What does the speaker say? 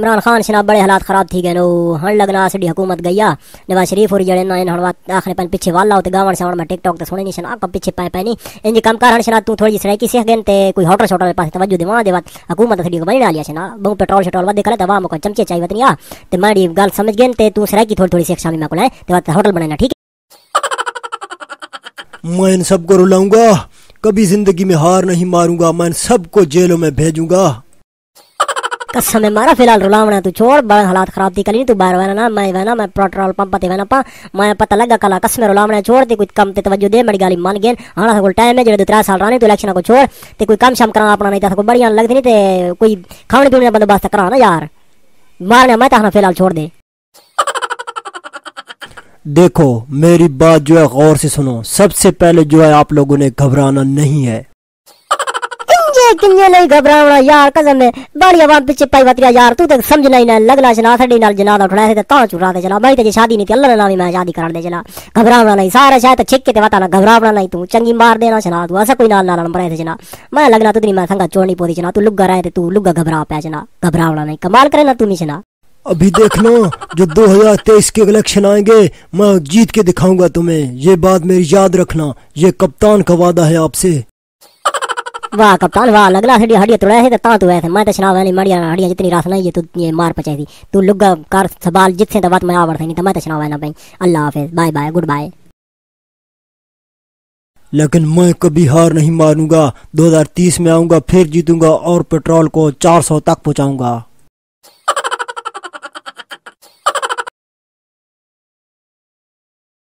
इमरान खान शना बड़े हालात खराब थी गए हण लगना सड़ी हुकूमत गया नवाज़ शरीफ और जड़े ना इन हणवा आखिर पन पीछे वाला होते गावण सावण में टिकटॉक ते सुने नहीं शना कब पीछे पाए नहीं इंज कम कर हण शना तू थोड़ी सराई की सीख गेन ते, कोई होटल शोटल पास तवज्जो देवा देवत हुकूमत सड़ी बनी डालिया शना बहु पेट्रोल शटोल वदे करे तवा मको चमचे चाहिए वतनिया ते माड़ी गल समझ गेन ते, तू सराई की थोड़ी थोड़ी सीख शामी में को ले ते होटल बनाना ठीक मैं इन सबको रुलाऊँगा, कभी ज़िंदगी में हार नहीं मारूँगा, मैं सबको जेलों में भेजूँगा। कसम है मारा, फ़िलहाल रुलावना तू छोड़ बड़ा हालात खराब थी, कली तू बाहर वना ना, मैं वना मैं पेट्रोल पंप पे वना पा, मैं पता लगा कला कसम रुलावना छोड़, ते कुछ कम ते तवज्जो दे, मेरी गाली मान गेन हाना सा टाइम है, जेड़े त्रै साल राने, तू इलेक्शन को छोड़, ते कोई काम शाम करा अपना नहीं, ता बढ़िया लगदी नहीं ते कोई खाने पीने का बंदोबस्त करा ना, यार। मारने मैं ता फ़िलहाल छोड़ दे। देखो, मेरी बात जो है, गौर से सुनो, सबसे पहले जो है, आप लोगों ने घबराना नहीं है। किन्ने नहीं घबरावना। यार कसम बड़ी पीछे पाई यार, तू तो समझना ही ना नाल है दे भाई शादी नहीं थी, अल्लाह मैं शादी दे घबरावना नहीं, सारा शायद ते घबरावना नहीं तू। चंगी मार देना तू, ऐसा कोई नाल नाल नंबर है मैं लगना मैं संगा पोदी तू रहे तू घबरा पे घबरावना नहीं, कमाल करे ना तू नहीं अभी देखना जो 2023 के इलेक्शन आएँगे, मैं जीत के दिखाऊँगा तुम्हें। ये बात मेरी याद रखना, ये कप्तान का वादा है आपसे। वाह कप्तान, वाह, लगला हड्डी हड्डी तोड़ा है ता तू है मैं तो शराब वाली मड़िया हड्डियाँ जितनी रास नहीं है तू ये मार पचाई थी तू लुगा कर सवाल जितने तो बात मैं आवड़ नहीं तो मैं तो शराब ना भाई। अल्लाह हाफिज, बाय बाय, गुड बाय। लेकिन मैं कभी हार नहीं मारूँगा। 2030 में आऊँगा, फिर जीतूँगा और पेट्रोल को 400 तक पहुंचाऊँगा।